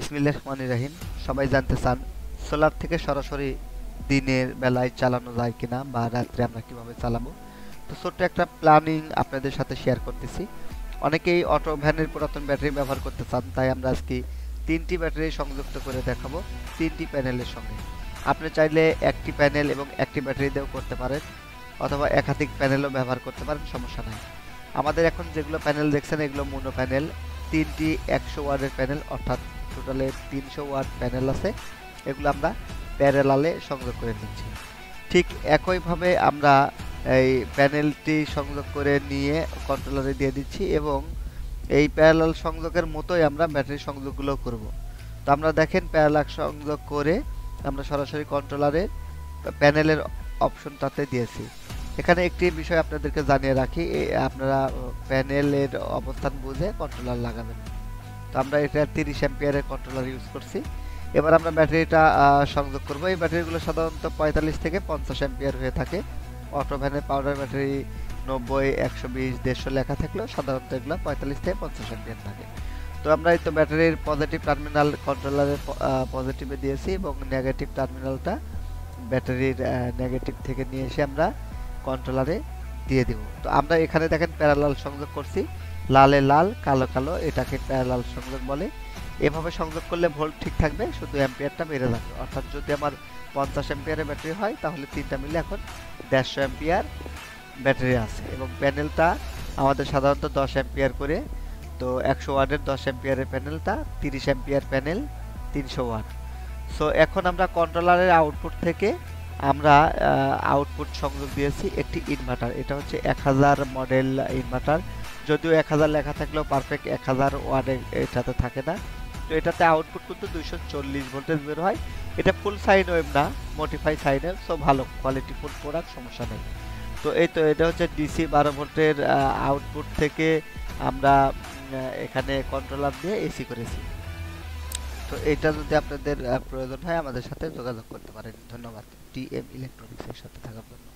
ইসমিল্লাহ রহমান রাহিম। সবাই জানতে চান সোলার থেকে সরাসরি দিনের বেলায় চালানো যায় কিনা বা রাত্রে আমরা কীভাবে চালাবো? তো ছোট্ট একটা প্ল্যানিং আপনাদের সাথে শেয়ার করতেছি। অনেকেই অটো ভ্যানের পুরাতন ব্যাটারি ব্যবহার করতে চান, তাই আমরা আজকে তিনটি ব্যাটারি সংযুক্ত করে দেখাবো, তিনটি প্যানেলের সঙ্গে। আপনি চাইলে একটি প্যানেল এবং একটি ব্যাটারি দিয়েও করতে পারেন, অথবা একাধিক প্যানেলও ব্যবহার করতে পারেন, সমস্যা নাই। আমাদের এখন যেগুলো প্যানেল দেখছেন, এগুলো মোনো প্যানেল তিনটি একশো ওয়ার্ডের প্যানেল অর্থাৎ টোটালে তিনশো ওয়ার্ড প্যানেল আছে। এগুলো আমরা প্যারেলালে সংযোগ করে নিচ্ছি। ঠিক একইভাবে আমরা এই প্যানেলটি সংযোগ করে নিয়ে কন্ট্রোলারে দিয়ে দিচ্ছি এবং এই প্যারালাল সংযোগের মতোই আমরা ব্যাটারি সংযোগগুলো করব। তো আমরা দেখেন প্যারালাল সংযোগ করে আমরা সরাসরি কন্ট্রোলারে প্যানেলের অপশনটাতে দিয়েছি। এখানে একটি বিষয় আপনাদেরকে জানিয়ে রাখি আপনারা প্যানেলের অবস্থান বুঝে কন্ট্রোলার লাগাবেন। তো আমরা এটা তিরিশ অ্যাম্পিয়ারের কন্ট্রোলার ইউজ করছি। এবার আমরা ব্যাটারিটা সংযোগ করব। এই ব্যাটারিগুলো সাধারণত পঁয়তাল্লিশ থেকে পঞ্চাশ অ্যাম্পিয়ার হয়ে থাকে। অটো ভ্যানের পাউডার ব্যাটারি নব্বই, একশো বিশ, দেড়শো লেখা থাকলেও সাধারণত এগুলো পঁয়তাল্লিশ থেকে পঞ্চাশ অ্যাম্পিয়ার থাকে। তো আমরা এই তো ব্যাটারির পজিটিভ টার্মিনাল কন্ট্রোলারের পজিটিভে দিয়েছি এবং নেগেটিভ টার্মিনালটা ব্যাটারির নেগেটিভ থেকে নিয়ে এসে আমরা কন্ট্রোলারে দিয়ে দেব। তো আমরা এখানে দেখেন প্যারালাল সংযোগ করছি। লালে লাল, কালো কালো, এটাকে প্যারালাল সংযোগ বলে। এভাবে সংযোগ করলে ভোল্ট ঠিক থাকবে, শুধু অ্যাম্পিয়ারটা বেড়ে যাবে। অর্থাৎ যদি আমার পঞ্চাশ অ্যাম্পিয়ারের ব্যাটারি হয়, তাহলে তিনটা মিলে এখন দেড়শো অ্যাম্পিয়ার ব্যাটারি আছে। এবং প্যানেলটা আমাদের সাধারণত দশ অ্যাম্পিয়ার করে, তো একশো ওয়ার্ডের দশ অ্যাম্পিয়ারের প্যানেলটা, তিরিশ অ্যাম্পিয়ার প্যানেল, তিনশো ওয়াট। সো এখন আমরা কন্ট্রোলারের আউটপুট থেকে আমরা আউটপুট সংযোগ দিয়েছি একটি ইনভার্টার। এটা হচ্ছে এক হাজার মডেল ইনভার্টার। যদিও এক হাজার লেখা থাকলেও পারফেক্ট এক হাজার ওয়ার্ডে এটাতে থাকে না। তো এটাতে আউটপুট কিন্তু দুইশো চল্লিশ ভোল্টেজ বের হয়। এটা ফুল সাইন ওয়েভ না মোটিফাই সাইন ওয়েভ সো ভালো কোয়ালিটি ফুল প্রোডাক্ট সমস্যা নেই। তো এই তো, এটা হচ্ছে ডিসি বারো ভোল্টের আউটপুট থেকে আমরা এখানে কন্ট্রোলার দিয়ে এসি করেছি। তো এটা যদি আপনাদের প্রয়োজন হয় আমাদের সাথে যোগাযোগ করতে পারেন। ধন্যবাদ। টিএম ইলেকট্রনিক্সের সাথে থাকার জন্য।